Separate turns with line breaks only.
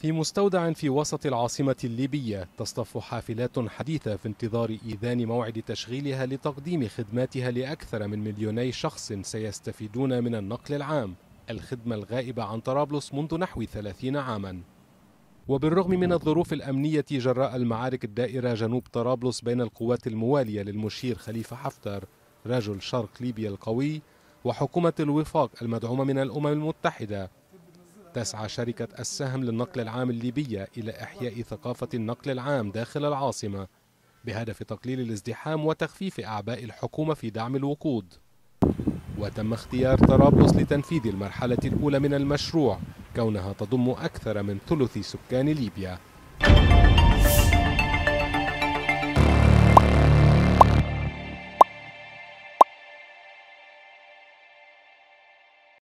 في مستودع في وسط العاصمة الليبية تصطف حافلات حديثة في انتظار إيذان موعد تشغيلها لتقديم خدماتها لأكثر من مليوني شخص سيستفيدون من النقل العام. الخدمة الغائبة عن طرابلس منذ نحو ثلاثين عاما. وبالرغم من الظروف الأمنية جراء المعارك الدائرة جنوب طرابلس بين القوات الموالية للمشير خليفة حفتر رجل شرق ليبيا القوي وحكومة الوفاق المدعومة من الأمم المتحدة. تسعى شركة السهم للنقل العام الليبية إلى إحياء ثقافة النقل العام داخل العاصمة بهدف تقليل الازدحام وتخفيف أعباء الحكومة في دعم الوقود. وتم اختيار طرابلس لتنفيذ المرحلة الأولى من المشروع كونها تضم أكثر من ثلث سكان ليبيا.